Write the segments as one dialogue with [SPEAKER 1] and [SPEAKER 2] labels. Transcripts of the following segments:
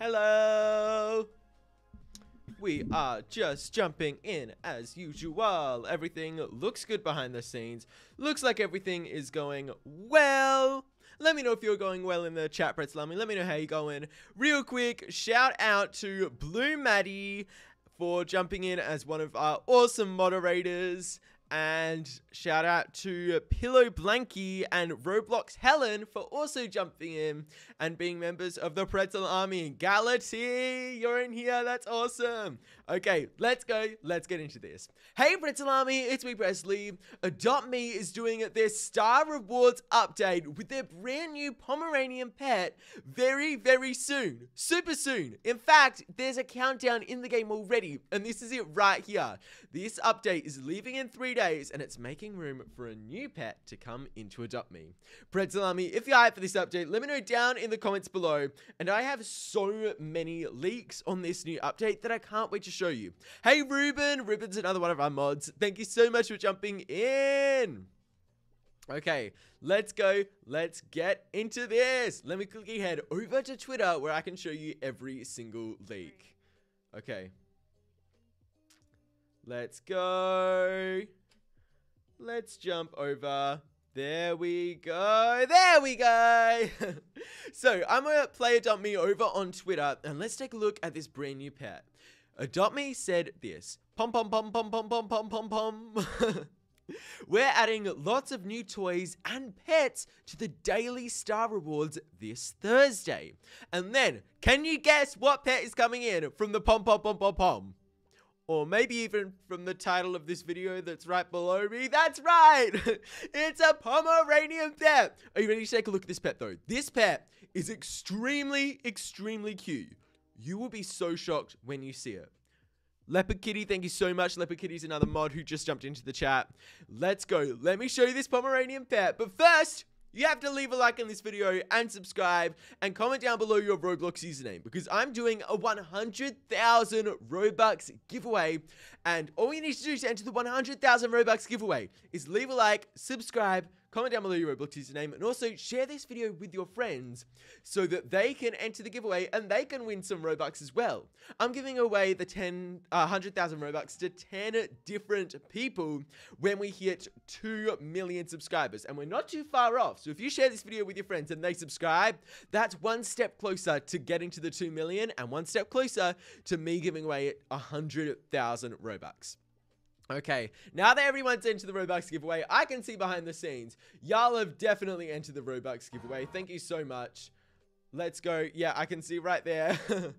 [SPEAKER 1] Hello! We are just jumping in as usual. Everything looks good behind the scenes. Looks like everything is going well. Let me know if you're going well in the chat, Brett Let me know how you're going. Real quick, shout out to Blue Maddie for jumping in as one of our awesome moderators. And shout out to Pillow Blanky and Roblox Helen for also jumping in and being members of the Pretzel Army. Galati, you're in here. That's awesome. Okay, let's go. Let's get into this. Hey, Pretzel Army, it's me, Prezley. Adopt Me is doing their Star Rewards update with their brand new Pomeranian pet very, very soon. Super soon. In fact, there's a countdown in the game already, and this is it right here. This update is leaving in three days, and it's making room for a new pet to come into Adopt Me. Pretzel Army, if you're hyped for this update, let me know down in the comments below. And I have so many leaks on this new update that I can't wait to show you. Hey, Ruben. Ruben's another one of our mods. Thank you so much for jumping in. Okay, let's go. Let's get into this. Let me quickly head over to Twitter where I can show you every single leak. Okay. Let's go. Let's jump over. There we go. There we go. so I'm going to play Adopt Me over on Twitter and let's take a look at this brand new pet. Adopt Me said this. Pom pom pom pom pom pom pom pom pom. We're adding lots of new toys and pets to the daily star rewards this Thursday. And then, can you guess what pet is coming in from the pom pom pom pom pom? Or maybe even from the title of this video that's right below me. That's right! it's a Pomeranian pet! Are you ready to take a look at this pet though? This pet is extremely, extremely cute. You will be so shocked when you see it. Leopard Kitty, thank you so much. Leopard Kitty's another mod who just jumped into the chat. Let's go. Let me show you this Pomeranian pet. But first, you have to leave a like on this video and subscribe and comment down below your Roblox username because I'm doing a 100,000 Robux giveaway and all you need to do to enter the 100,000 Robux giveaway is leave a like, subscribe, comment down below your Roblox username, and also share this video with your friends so that they can enter the giveaway and they can win some Robux as well. I'm giving away the 10, uh, 100,000 Robux to 10 different people when we hit 2 million subscribers, and we're not too far off. So if you share this video with your friends and they subscribe, that's one step closer to getting to the 2 million and one step closer to me giving away 100,000 Robux. Okay, now that everyone's into the Robux giveaway, I can see behind the scenes. Y'all have definitely entered the Robux giveaway. Thank you so much. Let's go. Yeah, I can see right there.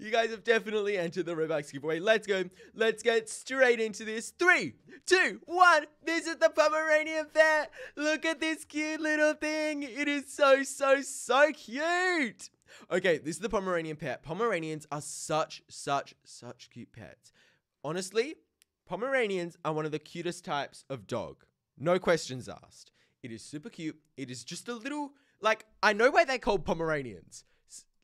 [SPEAKER 1] you guys have definitely entered the Robux giveaway. Let's go. Let's get straight into this. Three, two, one. This is the Pomeranian pet. Look at this cute little thing. It is so, so, so cute. Okay, this is the Pomeranian pet. Pomeranians are such, such, such cute pets. Honestly, Pomeranians are one of the cutest types of dog. No questions asked. It is super cute. It is just a little like I know why they're called Pomeranians.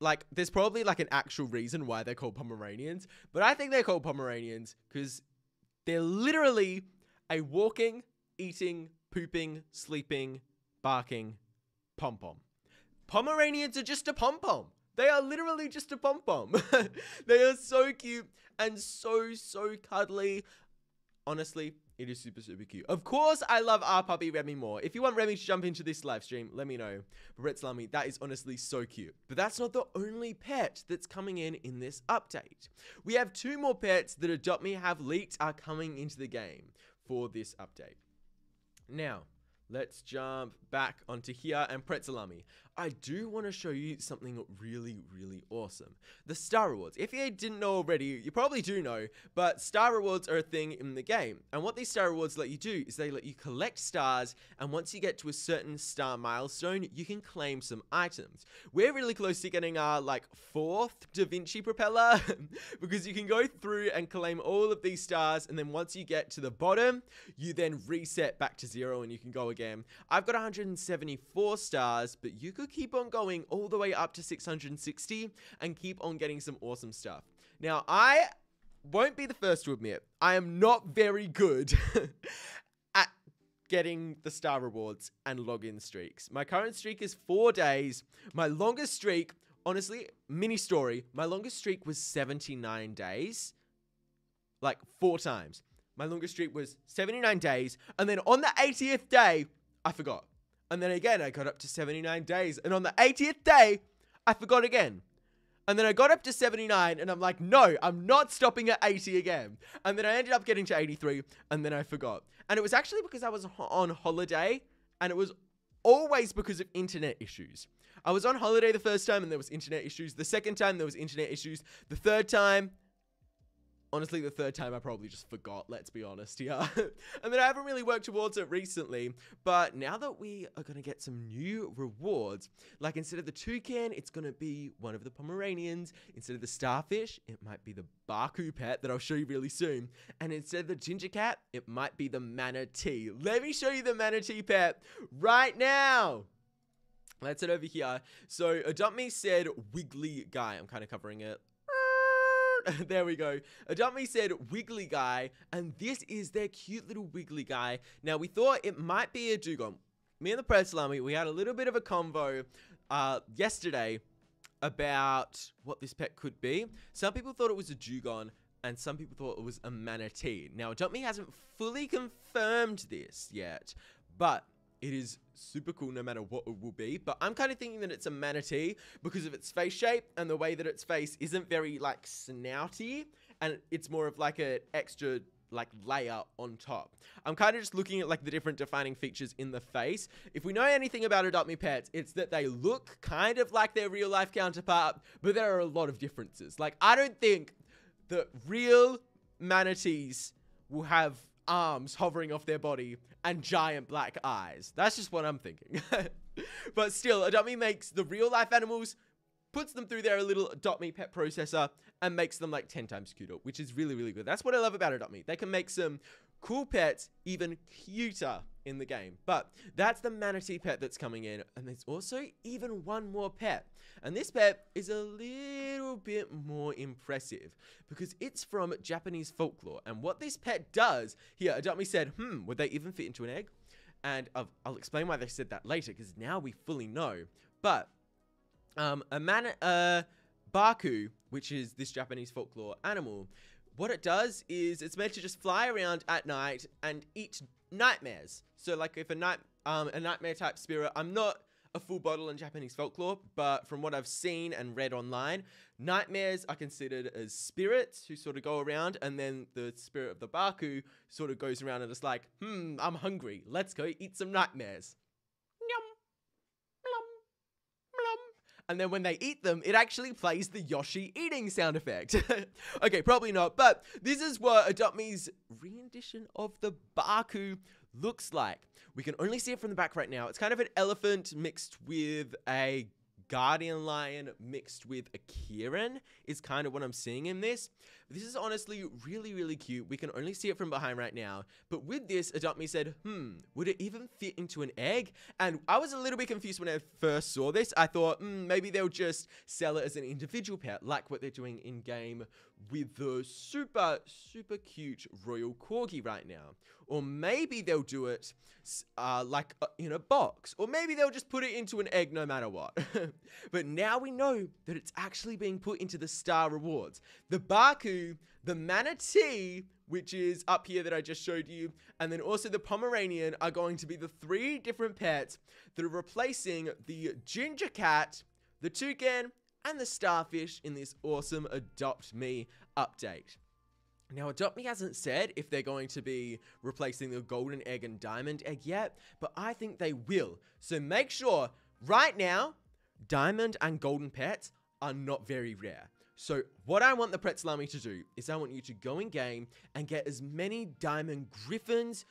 [SPEAKER 1] Like there's probably like an actual reason why they're called Pomeranians, but I think they're called Pomeranians cuz they're literally a walking, eating, pooping, sleeping, barking pom pom. Pomeranians are just a pom pom. They are literally just a pom pom. they are so cute and so, so cuddly. Honestly, it is super, super cute. Of course, I love our puppy Remy more. If you want Remy to jump into this live stream, let me know. Brett Slummy, that is honestly so cute. But that's not the only pet that's coming in in this update. We have two more pets that Adopt Me have leaked are coming into the game for this update. Now, let's jump back onto here and Pretzel Army. I do want to show you something really, really awesome. The Star Rewards. If you didn't know already, you probably do know, but Star Rewards are a thing in the game. And what these Star Rewards let you do is they let you collect stars, and once you get to a certain star milestone, you can claim some items. We're really close to getting our, like, fourth Da Vinci propeller, because you can go through and claim all of these stars, and then once you get to the bottom, you then reset back to zero and you can go again. I've got 174 stars, but you could keep on going all the way up to 660 and keep on getting some awesome stuff. Now, I won't be the first to admit, I am not very good at getting the star rewards and login streaks. My current streak is four days. My longest streak honestly, mini story. My longest streak was 79 days, like four times. My longest streak was 79 days, and then on the 80th day, I forgot. And then again, I got up to 79 days, and on the 80th day, I forgot again. And then I got up to 79 and I'm like, no, I'm not stopping at 80 again. And then I ended up getting to 83 and then I forgot. And it was actually because I was on holiday and it was always because of internet issues. I was on holiday the first time and there was internet issues. The second time there was internet issues. The third time Honestly, the third time I probably just forgot, let's be honest yeah. and then I haven't really worked towards it recently, but now that we are going to get some new rewards, like instead of the toucan, it's going to be one of the Pomeranians. Instead of the starfish, it might be the Baku pet that I'll show you really soon. And instead of the ginger cat, it might be the manatee. Let me show you the manatee pet right now. Let's head over here. So Adopt Me said Wiggly Guy. I'm kind of covering it there we go. Me said Wiggly Guy, and this is their cute little Wiggly Guy. Now, we thought it might be a dugong. Me and the Pretzel Army, we had a little bit of a convo uh, yesterday about what this pet could be. Some people thought it was a dugong, and some people thought it was a manatee. Now, Adopt Me hasn't fully confirmed this yet, but it is super cool no matter what it will be. But I'm kind of thinking that it's a manatee because of its face shape and the way that its face isn't very like snouty and it's more of like an extra like layer on top. I'm kind of just looking at like the different defining features in the face. If we know anything about Adopt Me Pets, it's that they look kind of like their real life counterpart, but there are a lot of differences. Like I don't think that real manatees will have arms hovering off their body and giant black eyes. That's just what I'm thinking. but still, Adopt Me makes the real life animals, puts them through their little Adopt Me pet processor, and makes them like 10 times cuter, which is really, really good. That's what I love about Adopt Me. They can make some cool pets even cuter in the game. But that's the manatee pet that's coming in. And there's also even one more pet. And this pet is a little bit more impressive because it's from Japanese folklore. And what this pet does, here, Adopt Me said, hmm, would they even fit into an egg? And I'll, I'll explain why they said that later because now we fully know. But um, a man, uh, Baku, which is this Japanese folklore animal, what it does is it's meant to just fly around at night and eat nightmares. So like if a night um a nightmare type spirit, I'm not a full bottle in Japanese folklore, but from what I've seen and read online, nightmares are considered as spirits who sort of go around, and then the spirit of the Baku sort of goes around and it's like, hmm, I'm hungry. Let's go eat some nightmares. And then when they eat them, it actually plays the Yoshi eating sound effect. okay, probably not, but this is what Adopt Me's rendition of the Baku looks like. We can only see it from the back right now. It's kind of an elephant mixed with a guardian lion mixed with a Kirin is kind of what I'm seeing in this. This is honestly really, really cute. We can only see it from behind right now. But with this, Adopt Me said, hmm, would it even fit into an egg? And I was a little bit confused when I first saw this. I thought, hmm, maybe they'll just sell it as an individual pet, like what they're doing in game with the super, super cute Royal Corgi right now. Or maybe they'll do it uh, like uh, in a box. Or maybe they'll just put it into an egg no matter what. but now we know that it's actually being put into the star rewards. The Baku, the Manatee, which is up here that I just showed you, and then also the Pomeranian are going to be the three different pets that are replacing the Ginger Cat, the Toucan, and the Starfish in this awesome Adopt Me update. Now, Adopt Me hasn't said if they're going to be replacing the golden egg and diamond egg yet, but I think they will. So make sure right now, diamond and golden pets are not very rare. So what I want the Pretzel Army to do is I want you to go in game and get as many diamond griffins,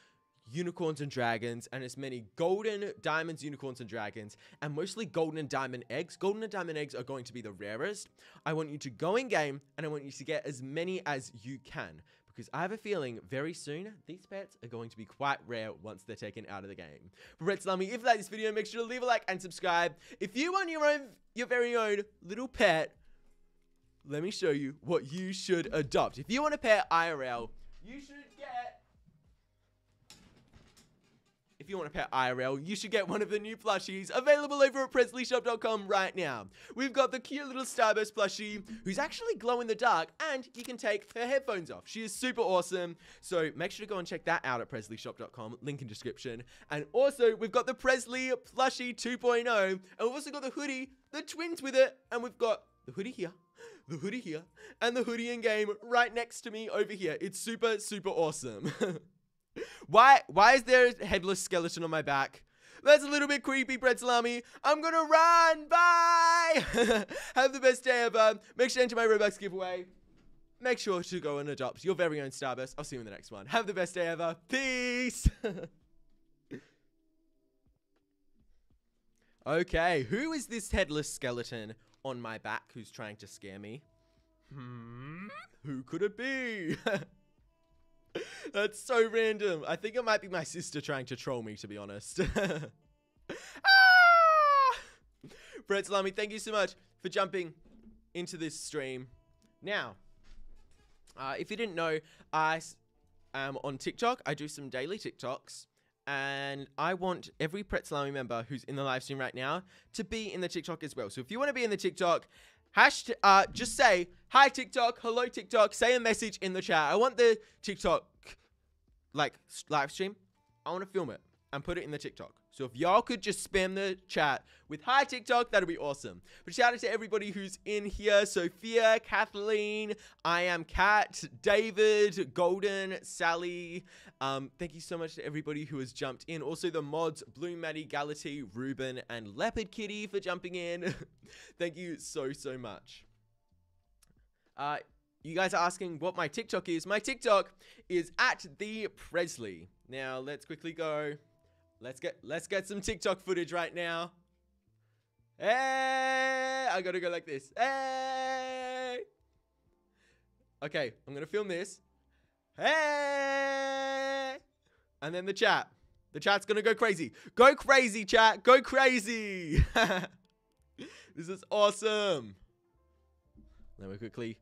[SPEAKER 1] unicorns and dragons, and as many golden diamonds, unicorns, and dragons, and mostly golden and diamond eggs. Golden and diamond eggs are going to be the rarest. I want you to go in game, and I want you to get as many as you can. Because I have a feeling very soon these pets are going to be quite rare once they're taken out of the game. Pretzel Army, if you like this video, make sure to leave a like and subscribe. If you want your own, your very own little pet, let me show you what you should adopt. If you want a pet IRL, you should get... if you want to pet IRL, you should get one of the new plushies available over at prezleyshop.com right now. We've got the cute little Starburst plushie who's actually glow in the dark and you can take her headphones off. She is super awesome. So make sure to go and check that out at prezleyshop.com. Link in description. And also, we've got the Prezley plushie 2.0 and we've also got the hoodie, the twins with it, and we've got the hoodie here the hoodie here, and the hoodie in game right next to me over here. It's super, super awesome. why, why is there a headless skeleton on my back? That's a little bit creepy, Pretzel Army. I'm gonna run. Bye. Have the best day ever. Make sure to enter my Robux giveaway. Make sure to go and adopt your very own Starburst. I'll see you in the next one. Have the best day ever. Peace. okay, who is this headless skeleton on my back who's trying to scare me. Hmm? Who could it be? That's so random. I think it might be my sister trying to troll me, to be honest. ah! Pretzel Army, thank you so much for jumping into this stream. Now, uh, if you didn't know, I am on TikTok. I do some daily TikToks and I want every Pretzel Army member who's in the live stream right now to be in the TikTok as well. So if you want to be in the TikTok, uh, just say, hi TikTok, hello TikTok, say a message in the chat. I want the TikTok, like, live stream, I want to film it and put it in the TikTok. So if y'all could just spam the chat with hi TikTok, that'd be awesome. But shout out to everybody who's in here. Sophia, Kathleen, I am Kat, David, Golden, Sally. Um, thank you so much to everybody who has jumped in. Also the mods, Blue Maddie, Gality, Ruben, and Leopard Kitty for jumping in. thank you so, so much. Uh, you guys are asking what my TikTok is. My TikTok is at the Prezley. Now let's quickly go. Let's get let's get some TikTok footage right now. Hey, I gotta go like this. Hey. Okay, I'm gonna film this. Hey. And then the chat. The chat's gonna go crazy. Go crazy, chat. Go crazy. this is awesome. Let me quickly.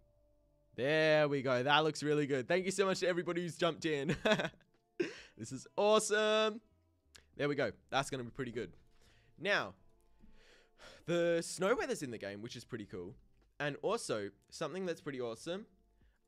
[SPEAKER 1] There we go. That looks really good. Thank you so much to everybody who's jumped in. this is awesome. There we go. That's going to be pretty good. Now, the snow weather's in the game, which is pretty cool. And also, something that's pretty awesome.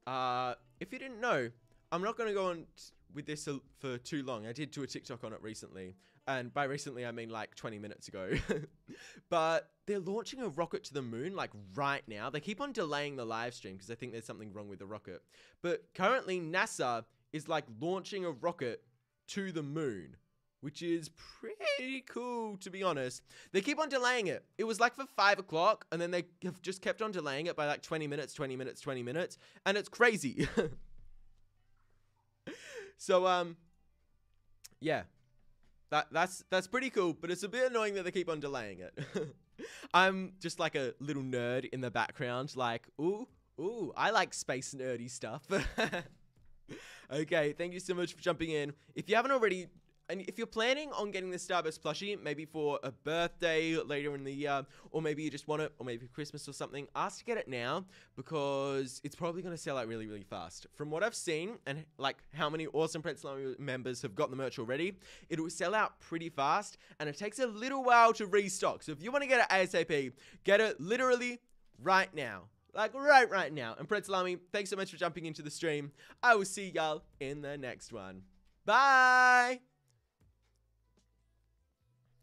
[SPEAKER 1] Uh, if you didn't know, I'm not going to go on with this for too long. I did do a TikTok on it recently. And by recently, I mean like 20 minutes ago. but they're launching a rocket to the moon like right now. They keep on delaying the live stream because I think there's something wrong with the rocket. But currently, NASA is like launching a rocket to the moon which is pretty cool to be honest. They keep on delaying it. It was like for five o'clock, and then they have just kept on delaying it by like 20 minutes, 20 minutes, 20 minutes, and it's crazy. so um yeah. That that's that's pretty cool, but it's a bit annoying that they keep on delaying it. I'm just like a little nerd in the background, like, ooh, ooh, I like space nerdy stuff. okay, thank you so much for jumping in. If you haven't already and if you're planning on getting the Starburst plushie, maybe for a birthday later in the year, or maybe you just want it, or maybe Christmas or something, ask to get it now because it's probably going to sell out really, really fast. From what I've seen and like how many awesome Pretzel members have got the merch already, it will sell out pretty fast and it takes a little while to restock. So if you want to get it ASAP, get it literally right now. Like right, right now. And Pretzel Army, thanks so much for jumping into the stream. I will see y'all in the next one. Bye!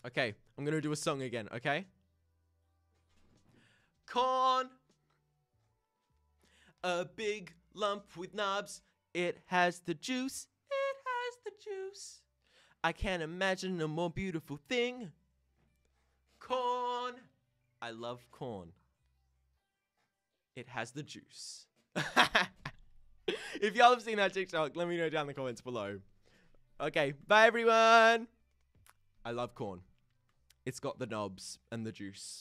[SPEAKER 1] Okay, I'm gonna do a song again, okay? Corn. A big lump with knobs. It has the juice. It has the juice. I can't imagine a more beautiful thing. Corn. I love corn. It has the juice. if y'all have seen that TikTok, let me know down in the comments below. Okay, bye everyone. I love corn. It's got the knobs and the juice.